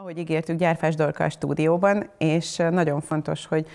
Ahogy ígértük, Gyárfás Dorka a stúdióban, és nagyon fontos, hogy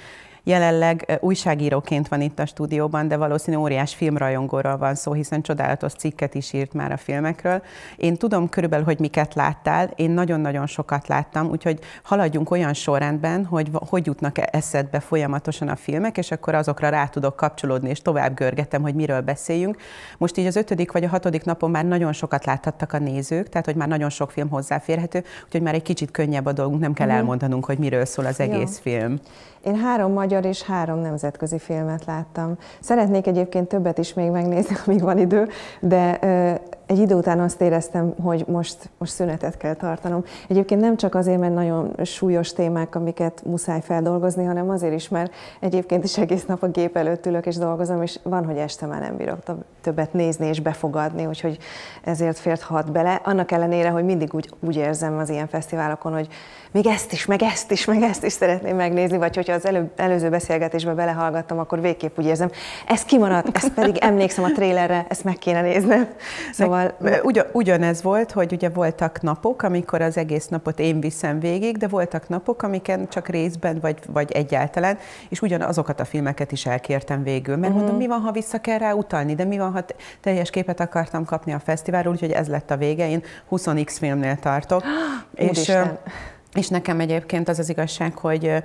Jelenleg újságíróként van itt a stúdióban, de valószínű óriás filmrajongóról van szó, hiszen csodálatos cikket is írt már a filmekről. Én tudom körülbelül, hogy miket láttál, én nagyon-nagyon sokat láttam, úgyhogy haladjunk olyan sorrendben, hogy hogy jutnak -e eszedbe folyamatosan a filmek, és akkor azokra rá tudok kapcsolódni, és tovább görgetem, hogy miről beszéljünk. Most így az ötödik vagy a hatodik napon már nagyon sokat láthattak a nézők, tehát hogy már nagyon sok film hozzáférhető, úgyhogy már egy kicsit könnyebb a dolgunk, nem kell mhm. elmondanunk, hogy miről szól az egész Jó. film. Én három magyar és három nemzetközi filmet láttam. Szeretnék egyébként többet is még megnézni, amíg van idő, de egy idő után azt éreztem, hogy most, most szünetet kell tartanom. Egyébként nem csak azért, mert nagyon súlyos témák, amiket muszáj feldolgozni, hanem azért is, mert egyébként is egész nap a gép előtt ülök és dolgozom, és van, hogy este már nem bírok többet nézni és befogadni, úgyhogy ezért fért hat bele. Annak ellenére, hogy mindig úgy, úgy érzem az ilyen fesztiválokon, hogy még ezt is, meg ezt is, meg ezt is szeretném megnézni, vagy hogyha az elő, előző beszélgetésbe belehallgattam, akkor végképp úgy érzem, ez kimaradt, ezt pedig emlékszem a trélerre, ezt meg kéne néznem. Szóval... Ugyan, ugyanez volt, hogy ugye voltak napok, amikor az egész napot én viszem végig, de voltak napok, amiken csak részben, vagy, vagy egyáltalán, és ugyanazokat a filmeket is elkértem végül, mert uh-huh. mondom, mi van, ha vissza kell rá utalni, de mi van, ha teljes képet akartam kapni a fesztiválról, úgyhogy ez lett a vége, én 20x filmnél tartok. és, Úristen. És nekem egyébként az az igazság, hogy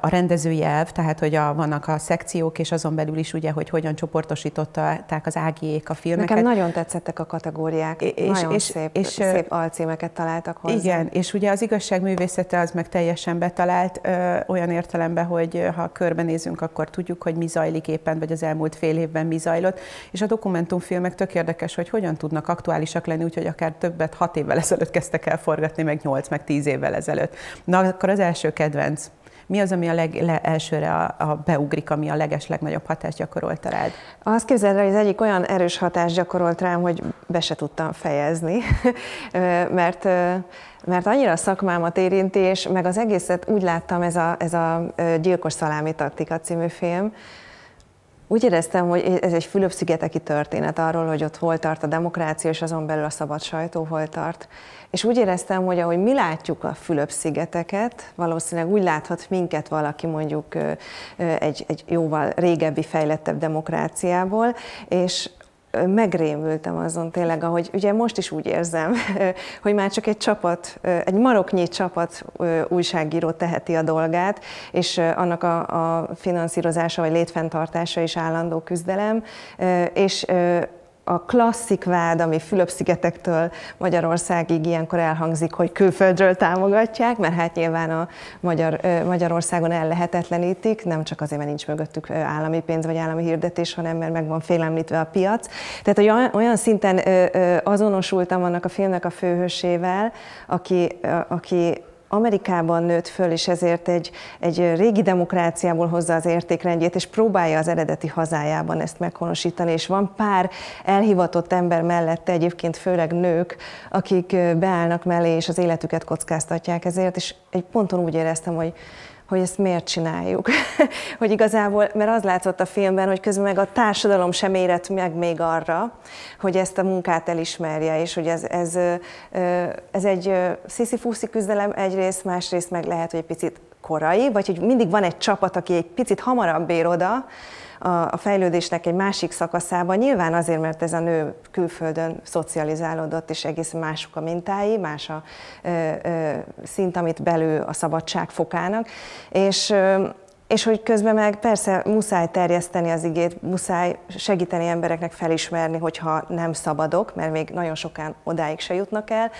a, rendezői elv, tehát hogy a, vannak a szekciók, és azon belül is ugye, hogy hogyan csoportosították az ágiék a filmeket. Nekem nagyon tetszettek a kategóriák, és, nagyon és, szép, és, szép alcímeket találtak hozzá. Igen, és ugye az igazságművészete az meg teljesen betalált ö, olyan értelemben, hogy ha körbenézünk, akkor tudjuk, hogy mi zajlik éppen, vagy az elmúlt fél évben mi zajlott, és a dokumentumfilmek tök érdekes, hogy hogyan tudnak aktuálisak lenni, úgyhogy akár többet hat évvel ezelőtt kezdtek el forgatni, meg nyolc, meg tíz évvel ezelőtt. Na, akkor az első kedvenc mi az, ami a leg, le, elsőre a, a beugrik, ami a leges legnagyobb hatást gyakorolt rád? Azt képzeld hogy az egyik olyan erős hatást gyakorolt rám, hogy be se tudtam fejezni, mert mert annyira a szakmámat érinti, és meg az egészet úgy láttam, ez a, ez a Gyilkos Szalámi Taktika című film, úgy éreztem, hogy ez egy Fülöp-szigeteki történet arról, hogy ott hol tart a demokrácia, és azon belül a szabad sajtó hol tart. És úgy éreztem, hogy ahogy mi látjuk a Fülöp-szigeteket, valószínűleg úgy láthat minket valaki mondjuk egy, egy jóval régebbi, fejlettebb demokráciából, és megrémültem azon tényleg, ahogy ugye most is úgy érzem, hogy már csak egy csapat, egy maroknyi csapat újságíró teheti a dolgát, és annak a, a finanszírozása vagy létfenntartása is állandó küzdelem, és a klasszik vád, ami Fülöp-szigetektől Magyarországig ilyenkor elhangzik, hogy külföldről támogatják, mert hát nyilván a Magyar, Magyarországon ellehetetlenítik, nem csak azért, mert nincs mögöttük állami pénz vagy állami hirdetés, hanem mert meg van félemlítve a piac. Tehát olyan, olyan szinten azonosultam annak a filmnek a főhősével, aki, aki Amerikában nőtt föl, és ezért egy, egy régi demokráciából hozza az értékrendjét, és próbálja az eredeti hazájában ezt meghonosítani, és van pár elhivatott ember mellette, egyébként főleg nők, akik beállnak mellé, és az életüket kockáztatják ezért, és egy ponton úgy éreztem, hogy hogy ezt miért csináljuk. hogy igazából, mert az látszott a filmben, hogy közben meg a társadalom sem érett meg még arra, hogy ezt a munkát elismerje, és hogy ez, ez, ez egy sziszi-fuszi küzdelem egyrészt, másrészt meg lehet, hogy egy picit korai, vagy hogy mindig van egy csapat, aki egy picit hamarabb ér oda, a fejlődésnek egy másik szakaszában, nyilván azért, mert ez a nő külföldön szocializálódott, és egész mások a mintái, más a ö, ö, szint, amit belül a szabadság fokának, és ö, és hogy közben meg persze muszáj terjeszteni az igét, muszáj segíteni embereknek felismerni, hogyha nem szabadok, mert még nagyon sokan odáig se jutnak el,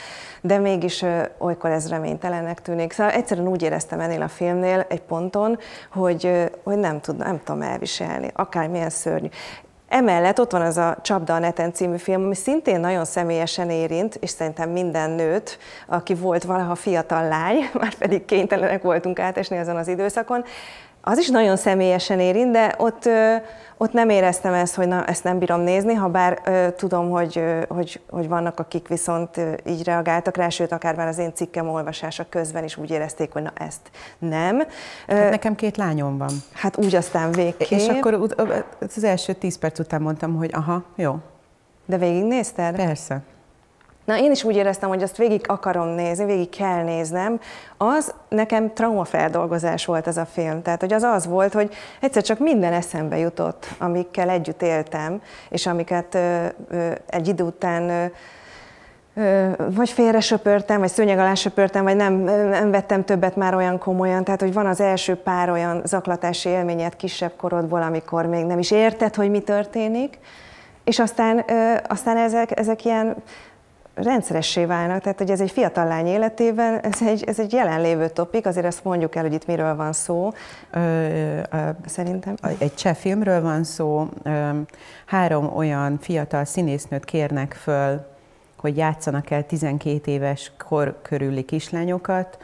de mégis olykor ez reménytelennek tűnik. Szóval egyszerűen úgy éreztem ennél a filmnél egy ponton, hogy, hogy nem, tud, nem tudom elviselni, akármilyen szörnyű. Emellett ott van az a Csapda a neten című film, ami szintén nagyon személyesen érint, és szerintem minden nőt, aki volt valaha fiatal lány, már pedig kénytelenek voltunk átesni azon az időszakon, az is nagyon személyesen érint, de ott, ott nem éreztem ezt, hogy na, ezt nem bírom nézni, ha bár tudom, hogy, hogy, hogy vannak, akik viszont így reagáltak rá, sőt, akár már az én cikkem olvasása közben is úgy érezték, hogy na ezt nem. Hát nekem két lányom van. Hát úgy aztán végképp. És akkor az első tíz perc után mondtam, hogy aha, jó. De végignézted? Persze. Na, én is úgy éreztem, hogy azt végig akarom nézni, végig kell néznem. Az nekem traumafeldolgozás volt ez a film. Tehát, hogy az az volt, hogy egyszer csak minden eszembe jutott, amikkel együtt éltem, és amiket ö, ö, egy idő után ö, vagy félre söpörtem, vagy szőnyeg alá söpörtem, vagy nem, nem vettem többet már olyan komolyan. Tehát, hogy van az első pár olyan zaklatási élményed kisebb korodból, amikor még nem is érted, hogy mi történik, és aztán, aztán ezek, ezek ilyen rendszeressé válnak, tehát hogy ez egy fiatal lány életében, ez egy, ez egy jelenlévő topik, azért azt mondjuk el, hogy itt miről van szó, ö, ö, szerintem. Egy cseh filmről van szó, ö, három olyan fiatal színésznőt kérnek föl, hogy játszanak el 12 éves kor körüli kislányokat,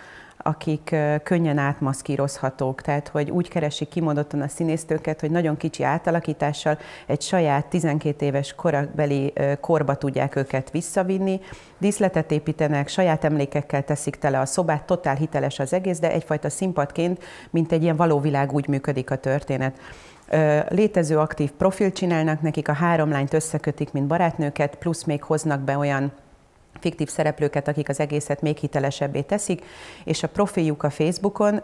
akik könnyen átmaszkírozhatók, tehát hogy úgy keresik kimondottan a színésztőket, hogy nagyon kicsi átalakítással egy saját 12 éves korabeli korba tudják őket visszavinni, díszletet építenek, saját emlékekkel teszik tele a szobát, totál hiteles az egész, de egyfajta színpadként, mint egy ilyen való világ úgy működik a történet. Létező aktív profil csinálnak nekik, a három lányt összekötik, mint barátnőket, plusz még hoznak be olyan fiktív szereplőket, akik az egészet még hitelesebbé teszik, és a profiljuk a Facebookon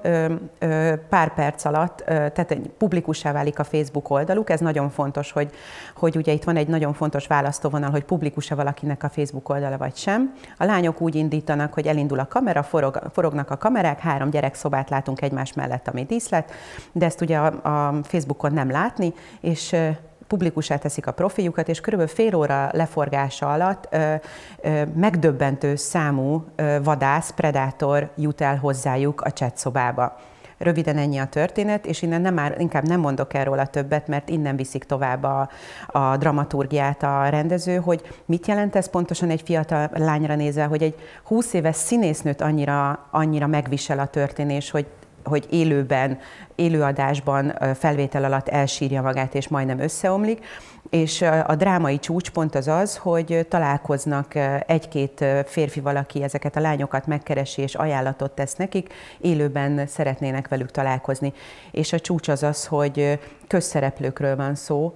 pár perc alatt, tehát publikussá válik a Facebook oldaluk, ez nagyon fontos, hogy, hogy ugye itt van egy nagyon fontos választóvonal, hogy publikus-e valakinek a Facebook oldala vagy sem. A lányok úgy indítanak, hogy elindul a kamera, forog, forognak a kamerák, három gyerekszobát látunk egymás mellett, ami díszlet, de ezt ugye a, a Facebookon nem látni, és publikusá teszik a profiljukat, és körülbelül fél óra leforgása alatt ö, ö, megdöbbentő számú ö, vadász, predátor jut el hozzájuk a chat szobába. Röviden ennyi a történet, és innen nem már, inkább nem mondok erről a többet, mert innen viszik tovább a, a dramaturgiát a rendező, hogy mit jelent ez pontosan egy fiatal lányra nézve, hogy egy 20 éves színésznőt annyira, annyira megvisel a történés, hogy hogy élőben, élőadásban, felvétel alatt elsírja magát, és majdnem összeomlik. És a drámai csúcspont az az, hogy találkoznak egy-két férfi valaki, ezeket a lányokat megkeresi és ajánlatot tesz nekik, élőben szeretnének velük találkozni. És a csúcs az az, hogy közszereplőkről van szó,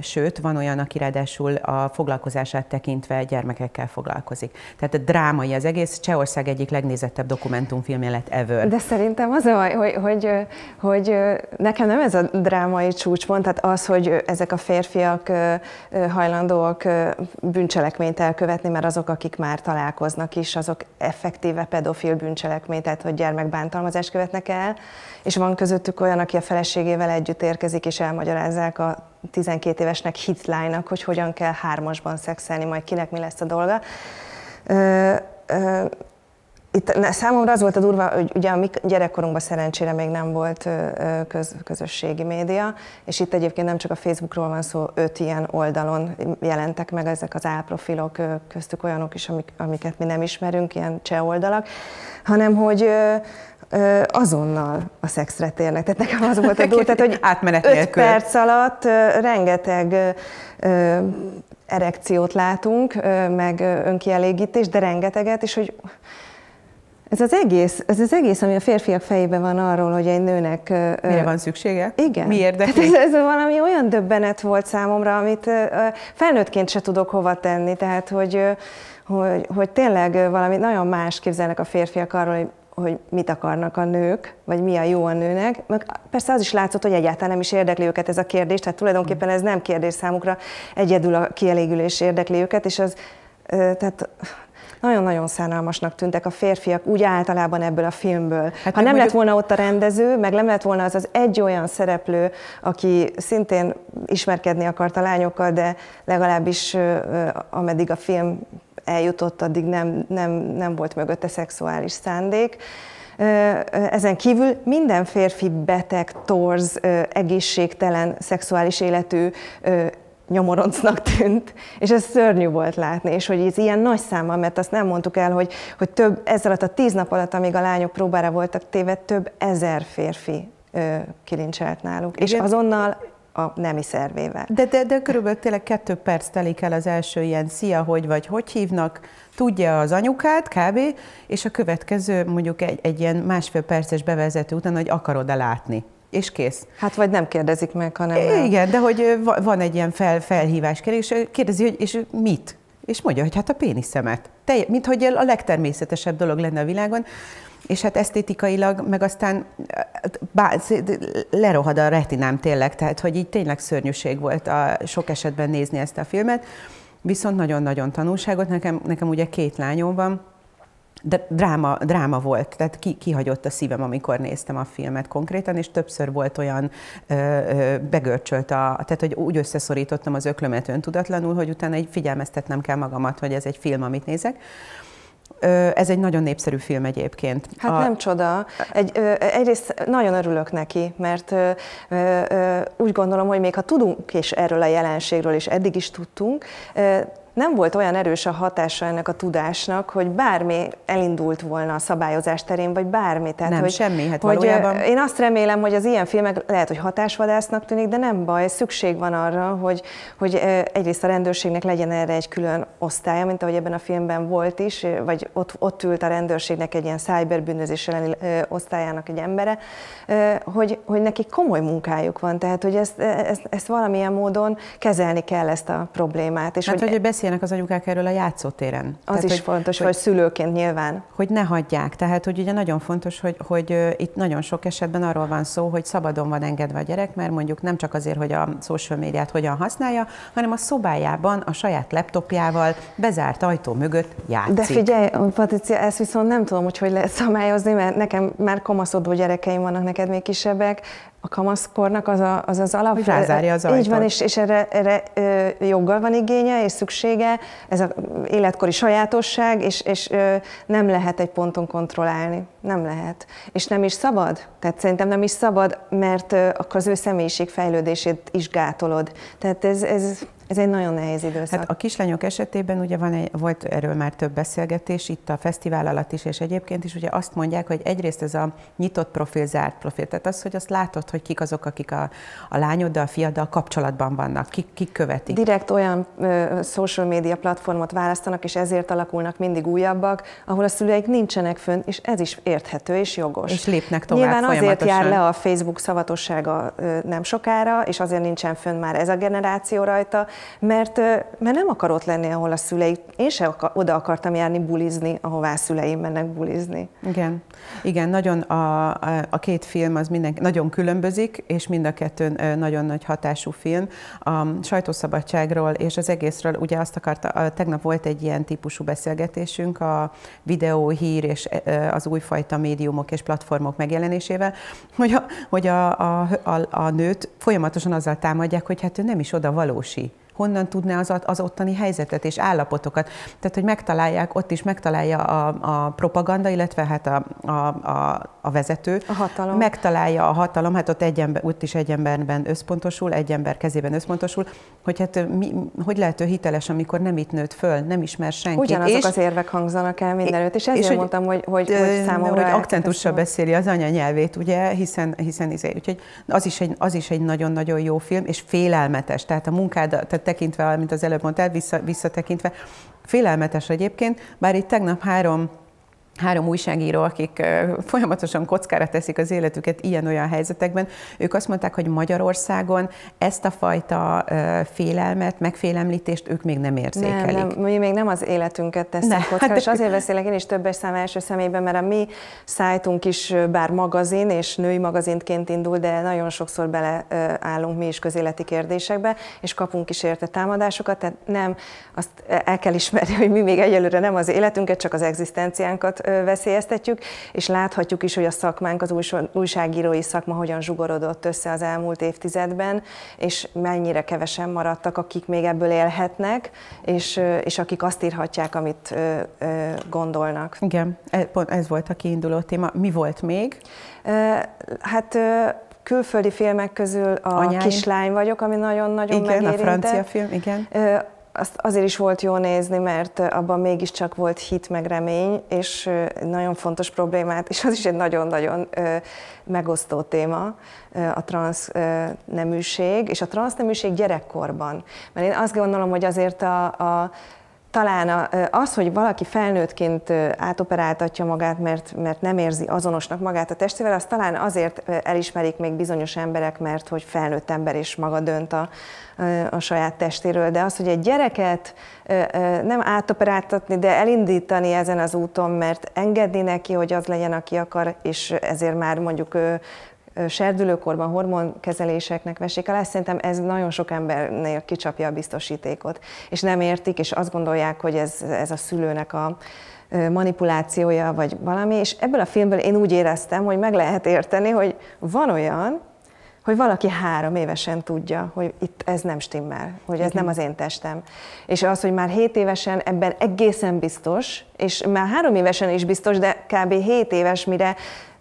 sőt, van olyan, aki ráadásul a foglalkozását tekintve gyermekekkel foglalkozik. Tehát a drámai az egész, Csehország egyik legnézettebb dokumentumfilmje lett ever. De szerintem az a baj, hogy, hogy, hogy nekem nem ez a drámai csúcspont, tehát az, hogy ezek a férfiak hajlandóak bűncselekményt elkövetni, mert azok, akik már találkoznak is, azok effektíve pedofil bűncselekményt, tehát hogy gyermekbántalmazást követnek el, és van közöttük olyan, aki a feleségével együtt érkezik, és elmagyarázzák a 12 évesnek hitlánynak, hogy hogyan kell hármasban szexelni, majd kinek mi lesz a dolga. Ö, ö, itt számomra az volt a durva, hogy ugye a mi gyerekkorunkban szerencsére még nem volt köz, közösségi média, és itt egyébként nem csak a Facebookról van szó, öt ilyen oldalon jelentek meg ezek az álprofilok, köztük olyanok is, amik, amiket mi nem ismerünk, ilyen cseh oldalak, hanem hogy azonnal a szexre térnek. Tehát nekem az volt a durva, tehát hogy Átmenet öt nélkül. perc alatt rengeteg erekciót látunk, meg önkielégítés, de rengeteget, és hogy ez az egész, ez az egész, ami a férfiak fejében van arról, hogy egy nőnek... Mire van szüksége? Igen. Mi érdekli? ez, ez valami olyan döbbenet volt számomra, amit felnőttként se tudok hova tenni, tehát hogy, hogy, hogy tényleg valami nagyon más képzelnek a férfiak arról, hogy hogy mit akarnak a nők, vagy mi a jó a nőnek. Meg persze az is látszott, hogy egyáltalán nem is érdekli őket ez a kérdés, tehát tulajdonképpen ez nem kérdés számukra, egyedül a kielégülés érdekli őket, és az, tehát nagyon-nagyon szánalmasnak tűntek a férfiak úgy általában ebből a filmből. Hát ha nem lett volna ott a rendező, meg nem lett volna az az egy olyan szereplő, aki szintén ismerkedni akart a lányokkal, de legalábbis ameddig a film eljutott, addig nem, nem, nem volt mögötte szexuális szándék. Ezen kívül minden férfi beteg, torz, egészségtelen, szexuális életű nyomoroncnak tűnt, és ez szörnyű volt látni, és hogy ez ilyen nagy számmal, mert azt nem mondtuk el, hogy, hogy több, ez alatt a tíz nap alatt, amíg a lányok próbára voltak téve, több ezer férfi ö, kilincselt náluk, Igen. és azonnal a nemi szervével. De, de, de körülbelül tényleg kettő perc telik el az első ilyen szia, hogy vagy hogy hívnak, tudja az anyukát kb., és a következő mondjuk egy, egy ilyen másfél perces bevezető után, hogy akarod-e látni és kész. Hát vagy nem kérdezik meg, hanem... Igen, de hogy van egy ilyen fel, felhívás és kérdezi, hogy és mit? és mondja, hogy hát a péniszemet. Te, mint hogy a legtermészetesebb dolog lenne a világon, és hát esztétikailag, meg aztán bá, lerohad a retinám tényleg, tehát hogy így tényleg szörnyűség volt a sok esetben nézni ezt a filmet, viszont nagyon-nagyon tanulságot, nekem, nekem ugye két lányom van, de dráma, dráma volt, tehát ki, kihagyott a szívem, amikor néztem a filmet konkrétan, és többször volt olyan ö, ö, begörcsölt, a, tehát hogy úgy összeszorítottam az öklömet öntudatlanul, hogy utána egy figyelmeztetnem kell magamat, hogy ez egy film, amit nézek. Ez egy nagyon népszerű film egyébként. Hát a... nem csoda. Egy, egyrészt nagyon örülök neki, mert úgy gondolom, hogy még ha tudunk és erről a jelenségről, és eddig is tudtunk, nem volt olyan erős a hatása ennek a tudásnak, hogy bármi elindult volna a szabályozás terén, vagy bármi. Tehát, nem, hogy, semmi. Hát hogy valójában... Én azt remélem, hogy az ilyen filmek lehet, hogy hatásvadásznak tűnik, de nem baj, szükség van arra, hogy, hogy egyrészt a rendőrségnek legyen erre egy külön osztálya, mint ahogy ebben a filmben volt is, vagy ott, ott ült a rendőrségnek egy ilyen cyberbűnözés elleni osztályának egy embere, hogy, hogy nekik komoly munkájuk van, tehát hogy ezt, ezt, ezt valamilyen módon kezelni kell ezt a problémát. És hát, hogy, hogy beszélnek az anyukák erről a játszótéren. Az tehát, is hogy, fontos, hogy, hogy szülőként nyilván. Hogy ne hagyják. Tehát, hogy ugye nagyon fontos, hogy, hogy itt nagyon sok esetben arról van szó, hogy szabadon van engedve a gyerek, mert mondjuk nem csak azért, hogy a social médiát hogyan használja, hanem a szobájában, a saját laptopjával, bezárt ajtó mögött játszik. De figyelj, Patricia, ezt viszont nem tudom, hogy hogy lehet szabályozni, mert nekem már kamaszodó gyerekeim vannak, neked még kisebbek, a kamaszkornak az a, az, az alap... Hogy rázárja az ajtót. Így van, és, és erre, erre ö, joggal van igénye és szüksége, ez az életkori sajátosság, és, és ö, nem lehet egy ponton kontrollálni. Nem lehet. És nem is szabad. Tehát szerintem nem is szabad, mert ö, akkor az ő személyiség fejlődését is gátolod. Tehát ez, ez ez egy nagyon nehéz időszak. Hát a kislányok esetében ugye van egy, volt erről már több beszélgetés itt a fesztivál alatt is, és egyébként is ugye azt mondják, hogy egyrészt ez a nyitott profil, zárt profil, tehát az, hogy azt látod, hogy kik azok, akik a, a lányoddal, a fiaddal kapcsolatban vannak, kik, kik követik. Direkt olyan ö, social media platformot választanak, és ezért alakulnak mindig újabbak, ahol a szüleik nincsenek fönn, és ez is érthető és jogos. És lépnek tovább Nyilván azért jár le a Facebook szavatossága ö, nem sokára, és azért nincsen fönn már ez a generáció rajta, mert, mert nem akar ott lenni, ahol a szülei, én se oda akartam járni bulizni, ahová a szüleim mennek bulizni. Igen, igen nagyon a, a, a két film az minden, nagyon különbözik, és mind a kettő nagyon nagy hatású film. A sajtószabadságról és az egészről, ugye azt akarta, tegnap volt egy ilyen típusú beszélgetésünk a videó, hír és az újfajta médiumok és platformok megjelenésével, hogy a, hogy a, a, a, a nőt folyamatosan azzal támadják, hogy hát ő nem is oda valósi honnan tudná az, az ottani helyzetet és állapotokat. Tehát, hogy megtalálják, ott is megtalálja a, a propaganda, illetve hát a, a, a, a vezető. A hatalom. Megtalálja a hatalom, hát ott, egy ember, ott is egy emberben összpontosul, egy ember kezében összpontosul, hogy hát mi, hogy lehet ő hiteles, amikor nem itt nőtt föl, nem ismer senki. Ugyanazok és, az érvek hangzanak el mindenütt, és ezért és mondtam, hogy, hogy, hogy számomra... Hogy akcentussal beszéli az anyanyelvét, ugye, hiszen, hiszen izé, úgyhogy az is egy, az is egy nagyon-nagyon jó film, és félelmetes, tehát a munkád, tehát tekintve, mint az előbb mondtál, vissza, visszatekintve, félelmetes egyébként, bár itt tegnap három három újságíró, akik folyamatosan kockára teszik az életüket ilyen-olyan helyzetekben, ők azt mondták, hogy Magyarországon ezt a fajta félelmet, megfélemlítést ők még nem érzékelik. Nem, nem, mi még nem az életünket tesszük ne. kockára, és azért beszélek én is többes szám első személyben, mert a mi szájtunk is bár magazin, és női magazintként indul, de nagyon sokszor beleállunk mi is közéleti kérdésekbe, és kapunk is érte támadásokat, tehát nem, azt el kell ismerni, hogy mi még egyelőre nem az életünket, csak az egzisztenciánkat veszélyeztetjük, és láthatjuk is, hogy a szakmánk, az újságírói szakma hogyan zsugorodott össze az elmúlt évtizedben, és mennyire kevesen maradtak, akik még ebből élhetnek, és, és akik azt írhatják, amit gondolnak. Igen, e, ez volt a kiinduló téma. Mi volt még? Hát külföldi filmek közül a Anyáim. Kislány vagyok, ami nagyon-nagyon igen, megérintett. a francia film, igen azt azért is volt jó nézni, mert abban mégiscsak volt hit meg remény, és nagyon fontos problémát, és az is egy nagyon-nagyon megosztó téma, a transzneműség, és a transzneműség gyerekkorban. Mert én azt gondolom, hogy azért a, a talán az, hogy valaki felnőttként átoperáltatja magát, mert, mert nem érzi azonosnak magát a testével, az talán azért elismerik még bizonyos emberek, mert hogy felnőtt ember is maga dönt a, a saját testéről. De az, hogy egy gyereket nem átoperáltatni, de elindítani ezen az úton, mert engedni neki, hogy az legyen, aki akar, és ezért már mondjuk serdülőkorban hormonkezeléseknek veszik alá, szerintem ez nagyon sok embernél kicsapja a biztosítékot. És nem értik, és azt gondolják, hogy ez, ez a szülőnek a manipulációja, vagy valami, és ebből a filmből én úgy éreztem, hogy meg lehet érteni, hogy van olyan, hogy valaki három évesen tudja, hogy itt ez nem stimmel, hogy ez Igen. nem az én testem. És az, hogy már hét évesen ebben egészen biztos, és már három évesen is biztos, de kb. hét éves, mire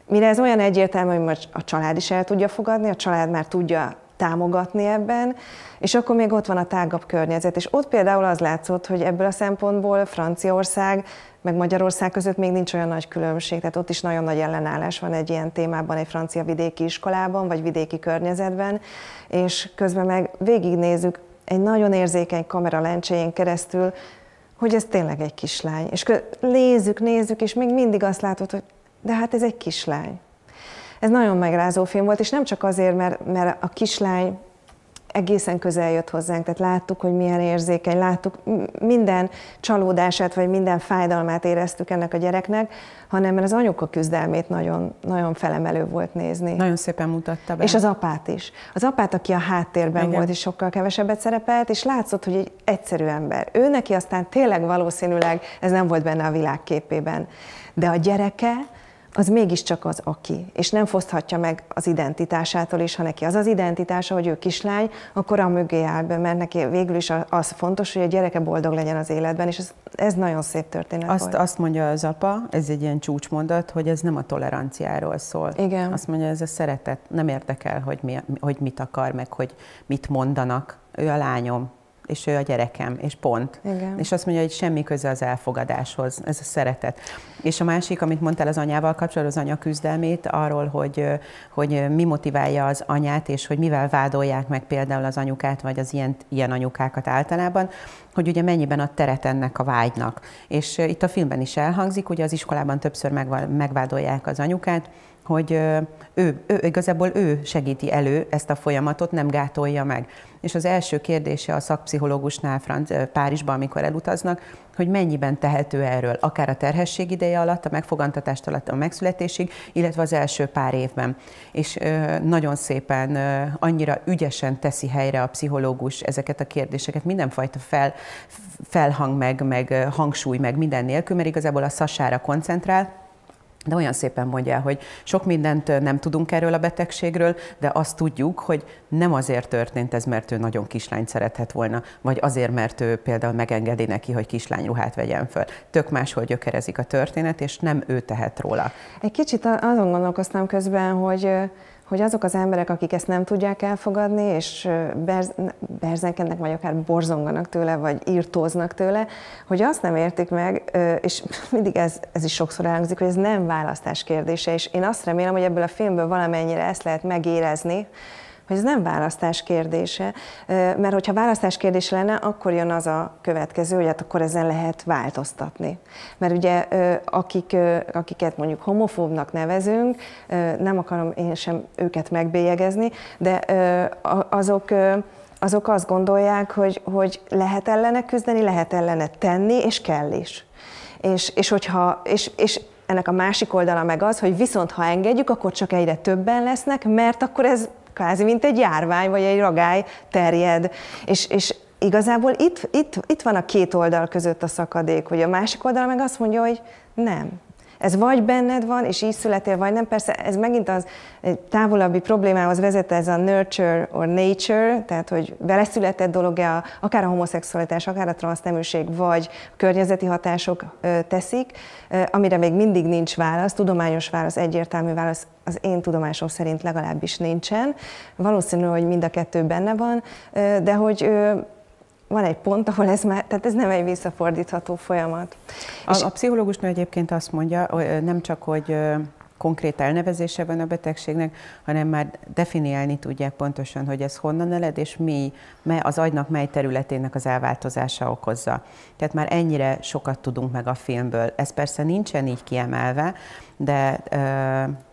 Mire ez olyan egyértelmű, hogy a család is el tudja fogadni, a család már tudja támogatni ebben, és akkor még ott van a tágabb környezet. És ott például az látszott, hogy ebből a szempontból Franciaország meg Magyarország között még nincs olyan nagy különbség, tehát ott is nagyon nagy ellenállás van egy ilyen témában, egy francia vidéki iskolában, vagy vidéki környezetben, és közben meg végignézzük egy nagyon érzékeny kamera lencséjén keresztül, hogy ez tényleg egy kislány. És nézzük, nézzük, és még mindig azt látod, hogy de hát ez egy kislány. Ez nagyon megrázó film volt, és nem csak azért, mert, mert a kislány egészen közel jött hozzánk, tehát láttuk, hogy milyen érzékeny, láttuk minden csalódását, vagy minden fájdalmát éreztük ennek a gyereknek, hanem mert az anyuka küzdelmét nagyon, nagyon felemelő volt nézni. Nagyon szépen mutatta be. És az apát is. Az apát, aki a háttérben Igen. volt, és sokkal kevesebbet szerepelt, és látszott, hogy egy egyszerű ember. Ő neki aztán tényleg valószínűleg ez nem volt benne a világképében. De a gyereke, az mégiscsak az aki, és nem foszthatja meg az identitásától is, ha neki az az identitása, hogy ő kislány, akkor a mögé áll be, mert neki végül is az fontos, hogy a gyereke boldog legyen az életben, és ez, ez nagyon szép történet azt, volt. Azt mondja az apa, ez egy ilyen csúcsmondat, hogy ez nem a toleranciáról szól. Igen. Azt mondja, ez a szeretet, nem érdekel, hogy, mi, hogy mit akar, meg hogy mit mondanak. Ő a lányom, és ő a gyerekem, és pont. Igen. És azt mondja, hogy semmi köze az elfogadáshoz, ez a szeretet. És a másik, amit mondtál az anyával kapcsolatban, az anya küzdelmét, arról, hogy, hogy mi motiválja az anyát, és hogy mivel vádolják meg például az anyukát, vagy az ilyen, ilyen anyukákat általában, hogy ugye mennyiben a teret ennek a vágynak. És itt a filmben is elhangzik, ugye az iskolában többször megvádolják az anyukát, hogy ő, ő, igazából ő segíti elő ezt a folyamatot, nem gátolja meg. És az első kérdése a szakpszichológusnál Párizsban, amikor elutaznak, hogy mennyiben tehető erről, akár a terhesség ideje alatt, a megfogantatást alatt, a megszületésig, illetve az első pár évben. És nagyon szépen, annyira ügyesen teszi helyre a pszichológus ezeket a kérdéseket, mindenfajta fel, felhang meg, meg hangsúly meg minden nélkül, mert igazából a szasára koncentrál, de olyan szépen mondja, hogy sok mindent nem tudunk erről a betegségről, de azt tudjuk, hogy nem azért történt ez, mert ő nagyon kislányt szerethet volna, vagy azért, mert ő például megengedi neki, hogy kislányruhát vegyen föl. Tök máshol gyökerezik a történet, és nem ő tehet róla. Egy kicsit azon gondolkoztam közben, hogy hogy azok az emberek, akik ezt nem tudják elfogadni, és berz, berzenkednek, vagy akár borzonganak tőle, vagy írtóznak tőle, hogy azt nem értik meg, és mindig ez, ez is sokszor elhangzik, hogy ez nem választás kérdése, és én azt remélem, hogy ebből a filmből valamennyire ezt lehet megérezni, hogy ez nem választás kérdése, mert hogyha választás kérdése lenne, akkor jön az a következő, hogy hát akkor ezen lehet változtatni. Mert ugye akik, akiket mondjuk homofóbnak nevezünk, nem akarom én sem őket megbélyegezni, de azok azok azt gondolják, hogy, hogy lehet ellene küzdeni, lehet ellene tenni, és kell is. És, és, hogyha, és, és ennek a másik oldala meg az, hogy viszont ha engedjük, akkor csak egyre többen lesznek, mert akkor ez kvázi mint egy járvány vagy egy ragály terjed. És, és igazából itt, itt, itt van a két oldal között a szakadék, hogy a másik oldal meg azt mondja, hogy nem, ez vagy benned van, és így születél, vagy nem. Persze ez megint az távolabbi problémához vezet ez a nurture or nature, tehát hogy beleszületett dolog-e, akár a homoszexualitás, akár a transzneműség, vagy a környezeti hatások teszik, amire még mindig nincs válasz, tudományos válasz, egyértelmű válasz, az én tudomásom szerint legalábbis nincsen. Valószínű, hogy mind a kettő benne van, de hogy van egy pont, ahol ez már, tehát ez nem egy visszafordítható folyamat. A, a pszichológusnő egyébként azt mondja, nem csak, hogy konkrét elnevezése van a betegségnek, hanem már definiálni tudják pontosan, hogy ez honnan ered, és mi az agynak mely területének az elváltozása okozza. Tehát már ennyire sokat tudunk meg a filmből. Ez persze nincsen így kiemelve, de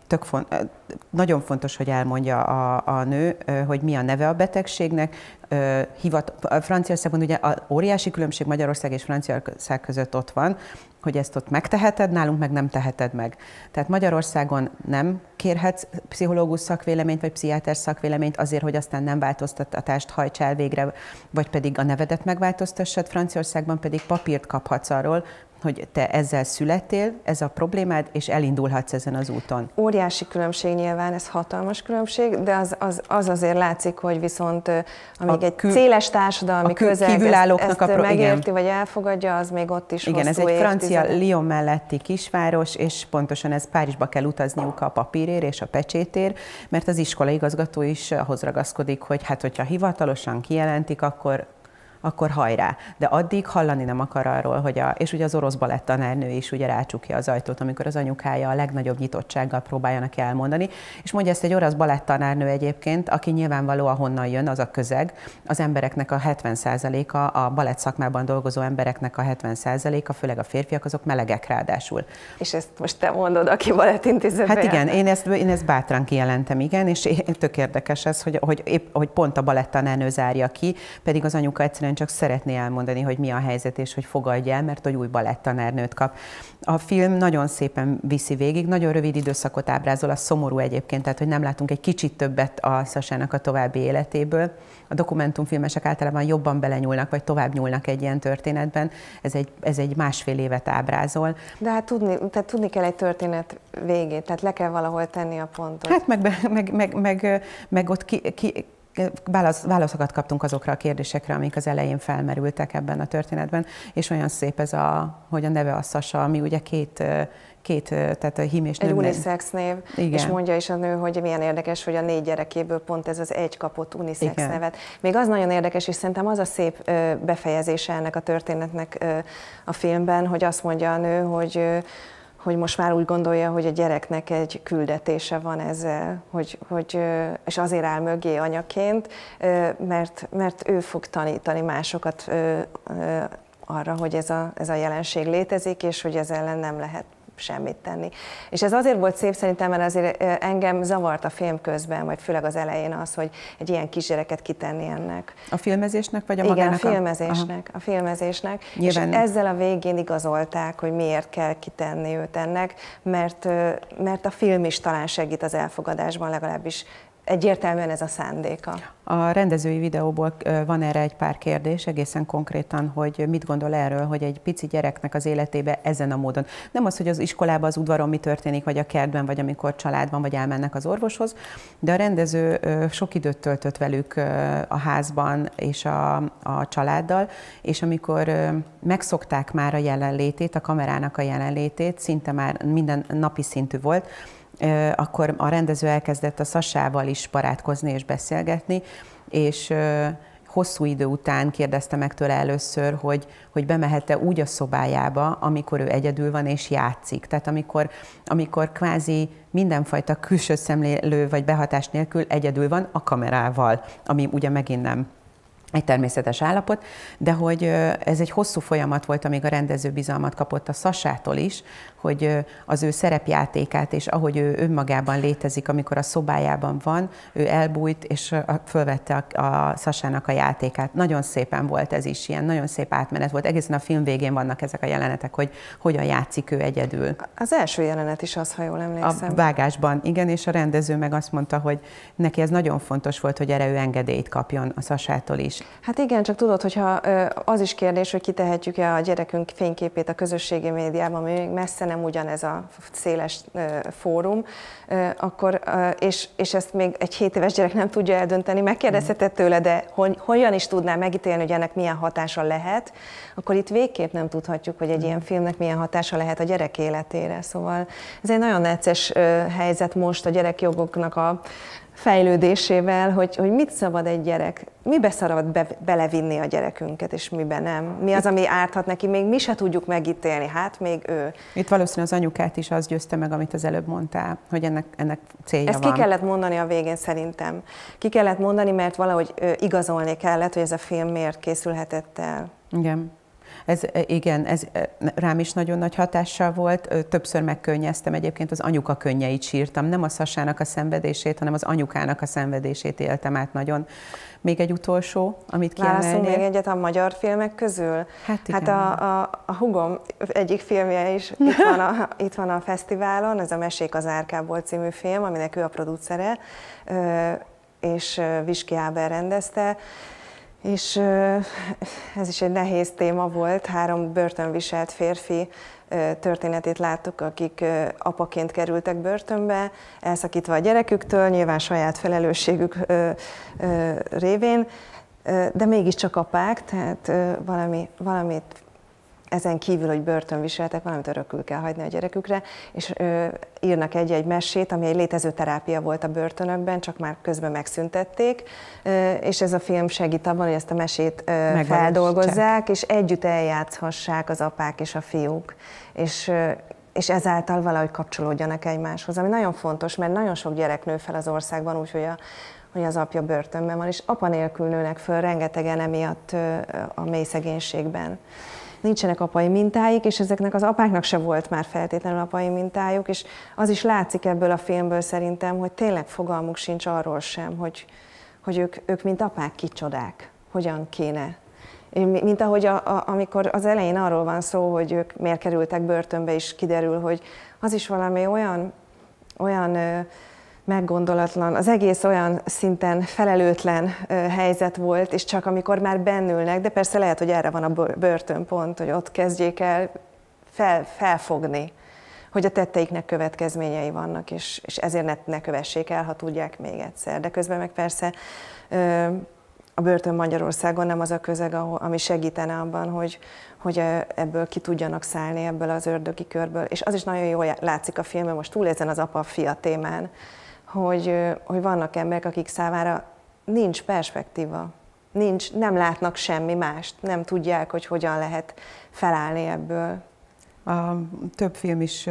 tök font, nagyon fontos, hogy elmondja a, a nő, hogy mi a neve a betegségnek. Hivat, Franciaországban ugye a óriási különbség Magyarország és Franciaország között ott van, hogy ezt ott megteheted, nálunk meg nem teheted meg. Tehát Magyarországon nem kérhetsz pszichológus szakvéleményt vagy pszichiáter szakvéleményt azért, hogy aztán nem változtatást hajtsál végre, vagy pedig a nevedet megváltoztassad. Franciaországban pedig papírt kaphatsz arról, hogy te ezzel születtél, ez a problémád, és elindulhatsz ezen az úton. Óriási különbség nyilván, ez hatalmas különbség, de az, az, az azért látszik, hogy viszont amíg a egy kül, széles társadalmi közeg ezt, ezt a pro- megérti, igen. vagy elfogadja, az még ott is Igen, ez egy francia Lyon melletti kisváros, és pontosan ez Párizsba kell utazniuk a papírér és a pecsétér, mert az iskola igazgató is ahhoz ragaszkodik, hogy hát hogyha hivatalosan kijelentik, akkor akkor hajrá. De addig hallani nem akar arról, hogy a, és ugye az orosz balett tanárnő is ugye rácsukja az ajtót, amikor az anyukája a legnagyobb nyitottsággal próbálja neki elmondani. És mondja ezt egy orosz balett tanárnő egyébként, aki nyilvánvaló, ahonnan jön, az a közeg. Az embereknek a 70%-a, a balett szakmában dolgozó embereknek a 70%-a, főleg a férfiak, azok melegek ráadásul. És ezt most te mondod, aki balettintézetben Hát igen, én ezt, én ezt bátran kijelentem, igen, és tök érdekes ez, hogy, hogy, épp, hogy pont a balett tanárnő zárja ki, pedig az anyuka egyszerűen csak szeretné elmondani, hogy mi a helyzet, és hogy fogadja el, mert hogy új balettanárnőt kap. A film nagyon szépen viszi végig, nagyon rövid időszakot ábrázol, a szomorú egyébként, tehát hogy nem látunk egy kicsit többet a Sasának a további életéből. A dokumentumfilmesek általában jobban belenyúlnak, vagy tovább nyúlnak egy ilyen történetben. Ez egy, ez egy másfél évet ábrázol. De hát tudni, tehát tudni kell egy történet végét, tehát le kell valahol tenni a pontot. Hát meg, meg, meg, meg, meg ott ki, ki, válasz, válaszokat kaptunk azokra a kérdésekre, amik az elején felmerültek ebben a történetben, és olyan szép ez a, hogy a neve a Sasa, ami ugye két két, tehát a hím és Egy unisex név, Igen. és mondja is a nő, hogy milyen érdekes, hogy a négy gyerekéből pont ez az egy kapott unisex Igen. nevet. Még az nagyon érdekes, és szerintem az a szép befejezése ennek a történetnek a filmben, hogy azt mondja a nő, hogy hogy most már úgy gondolja, hogy a gyereknek egy küldetése van ezzel, hogy, hogy, és azért áll mögé anyaként, mert, mert ő fog tanítani másokat arra, hogy ez a, ez a jelenség létezik, és hogy ez ellen nem lehet semmit tenni. És ez azért volt szép szerintem, mert azért engem zavart a film közben, vagy főleg az elején az, hogy egy ilyen kisgyereket kitenni ennek. A filmezésnek, vagy a Igen, magának? a filmezésnek. A, a filmezésnek. Nyilván. És ezzel a végén igazolták, hogy miért kell kitenni őt ennek, mert, mert a film is talán segít az elfogadásban, legalábbis egyértelműen ez a szándéka. A rendezői videóból van erre egy pár kérdés, egészen konkrétan, hogy mit gondol erről, hogy egy pici gyereknek az életébe ezen a módon. Nem az, hogy az iskolában, az udvaron mi történik, vagy a kertben, vagy amikor család van, vagy elmennek az orvoshoz, de a rendező sok időt töltött velük a házban és a, a családdal, és amikor megszokták már a jelenlétét, a kamerának a jelenlétét, szinte már minden napi szintű volt, akkor a rendező elkezdett a Szasával is barátkozni és beszélgetni, és hosszú idő után kérdezte meg tőle először, hogy, hogy bemehet-e úgy a szobájába, amikor ő egyedül van és játszik. Tehát amikor, amikor kvázi mindenfajta külső szemlélő vagy behatás nélkül egyedül van a kamerával, ami ugye megint nem egy természetes állapot, de hogy ez egy hosszú folyamat volt, amíg a rendező bizalmat kapott a Szasától is, hogy az ő szerepjátékát és ahogy ő önmagában létezik, amikor a szobájában van, ő elbújt és fölvette a, a Szasának a játékát. Nagyon szépen volt ez is, ilyen nagyon szép átmenet volt. Egészen a film végén vannak ezek a jelenetek, hogy hogyan játszik ő egyedül. Az első jelenet is az, ha jól emlékszem. A vágásban, igen, és a rendező meg azt mondta, hogy neki ez nagyon fontos volt, hogy erre ő engedélyt kapjon a Szasától is. Hát igen, csak tudod, hogyha az is kérdés, hogy kitehetjük-e a gyerekünk fényképét a közösségi médiában, ami még messze nem ugyanez a széles fórum, akkor, és, és ezt még egy 7 éves gyerek nem tudja eldönteni, megkérdezhetett tőle, de hogy, hogyan is tudná megítélni, hogy ennek milyen hatása lehet, akkor itt végképp nem tudhatjuk, hogy egy ilyen filmnek milyen hatása lehet a gyerek életére. Szóval ez egy nagyon necces helyzet most a gyerekjogoknak a fejlődésével, hogy, hogy mit szabad egy gyerek, mibe szabad be, belevinni a gyerekünket, és miben nem. Mi az, ami árthat neki, még mi se tudjuk megítélni, hát még ő. Itt valószínűleg az anyukát is az győzte meg, amit az előbb mondtál, hogy ennek, ennek célja Ezt van. ki kellett mondani a végén szerintem. Ki kellett mondani, mert valahogy igazolni kellett, hogy ez a film miért készülhetett el. Igen. Ez, e, igen, ez e, rám is nagyon nagy hatással volt. Többször megkönnyeztem, egyébként az anyuka könnyeit sírtam. Nem a Szasának a szenvedését, hanem az anyukának a szenvedését éltem át nagyon. Még egy utolsó, amit kiemelnél. Válaszol még egyet a magyar filmek közül? Hát, igen. hát a, a, a hugom egyik filmje is itt van, a, itt van a fesztiválon, ez a Mesék az Árkából című film, aminek ő a producere, és Viski Áber rendezte és ez is egy nehéz téma volt, három börtönviselt férfi történetét láttuk, akik apaként kerültek börtönbe, elszakítva a gyereküktől, nyilván saját felelősségük révén, de mégiscsak apák, tehát valami, valamit ezen kívül, hogy börtönviseltek, valamit örökül kell hagyni a gyerekükre, és ö, írnak egy-egy mesét, ami egy létező terápia volt a börtönökben, csak már közben megszüntették, ö, és ez a film segít abban, hogy ezt a mesét ö, feldolgozzák, és együtt eljátszhassák az apák és a fiúk, és ö, és ezáltal valahogy kapcsolódjanak egymáshoz, ami nagyon fontos, mert nagyon sok gyerek nő fel az országban, úgyhogy a, hogy az apja börtönben van, és apa nélkül nőnek föl rengetegen emiatt a mély szegénységben nincsenek apai mintáik, és ezeknek az apáknak se volt már feltétlenül apai mintájuk, és az is látszik ebből a filmből szerintem, hogy tényleg fogalmuk sincs arról sem, hogy, hogy ők, ők mint apák kicsodák, hogyan kéne. Mint ahogy a, a, amikor az elején arról van szó, hogy ők miért kerültek börtönbe, és kiderül, hogy az is valami olyan, olyan meggondolatlan, az egész olyan szinten felelőtlen helyzet volt, és csak amikor már bennülnek, de persze lehet, hogy erre van a börtönpont, hogy ott kezdjék el fel, felfogni, hogy a tetteiknek következményei vannak, és, és ezért ne, ne kövessék el, ha tudják még egyszer. De közben meg persze a börtön Magyarországon nem az a közeg, ami segítene abban, hogy, hogy ebből ki tudjanak szállni, ebből az ördögi körből. És az is nagyon jól látszik a filmben, most túl ezen az apa-fia témán, hogy, hogy vannak emberek, akik számára nincs perspektíva, nincs, nem látnak semmi mást, nem tudják, hogy hogyan lehet felállni ebből. A több film is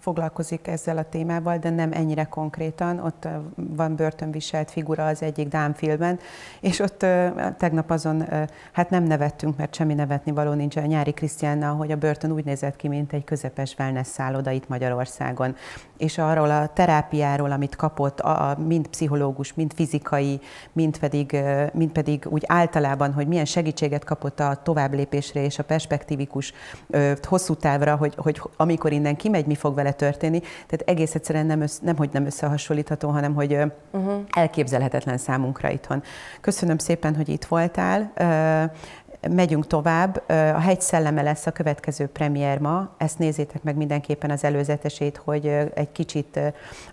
foglalkozik ezzel a témával, de nem ennyire konkrétan. Ott van börtönviselt figura az egyik Dán filmben, és ott tegnap azon, hát nem nevettünk, mert semmi nevetni való nincs a nyári Krisztiánnal, hogy a börtön úgy nézett ki, mint egy közepes wellness szálloda itt Magyarországon. És arról a terápiáról, amit kapott, a, mind pszichológus, mind fizikai, mind pedig, mind pedig úgy általában, hogy milyen segítséget kapott a továbblépésre és a perspektívikus hosszú táv távra, hogy, hogy amikor innen kimegy, mi fog vele történni. Tehát egész egyszerűen nem, össz, nem hogy nem összehasonlítható, hanem hogy uh-huh. elképzelhetetlen számunkra itthon. Köszönöm szépen, hogy itt voltál. Megyünk tovább. A Hegy szelleme lesz a következő premier ma. Ezt nézzétek meg mindenképpen az előzetesét, hogy egy kicsit,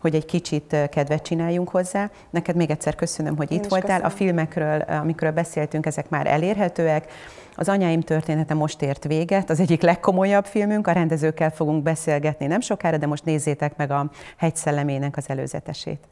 hogy egy kicsit kedvet csináljunk hozzá. Neked még egyszer köszönöm, hogy Én itt voltál. Köszönöm. A filmekről, amikről beszéltünk, ezek már elérhetőek. Az anyáim története most ért véget, az egyik legkomolyabb filmünk, a rendezőkkel fogunk beszélgetni nem sokára, de most nézzétek meg a Hegy szellemének az előzetesét.